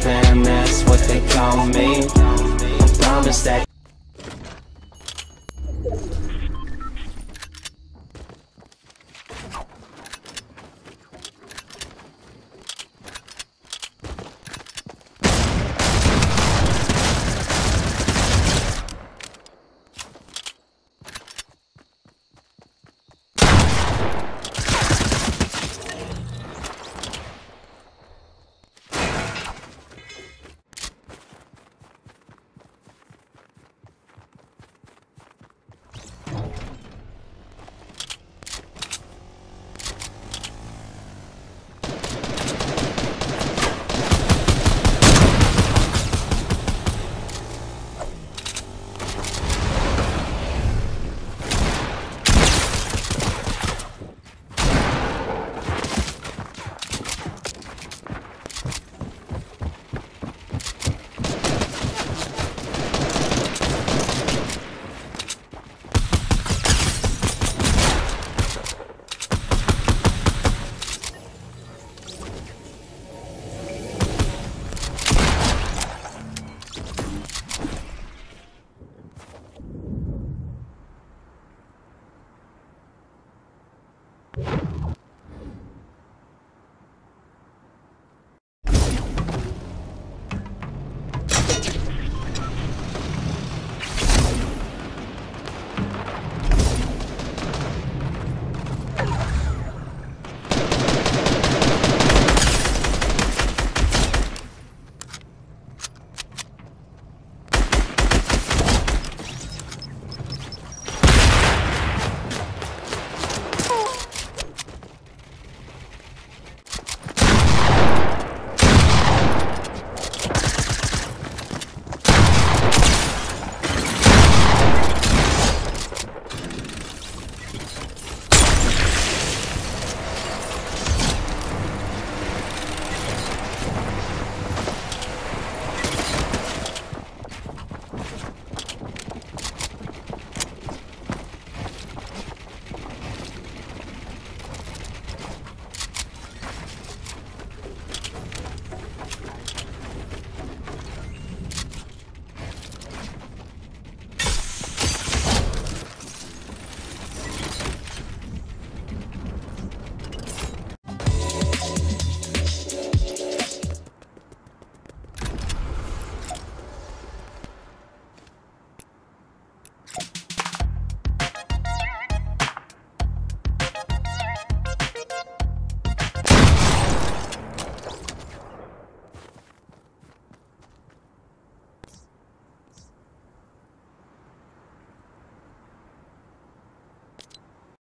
fam, that's what they call me. I promise that you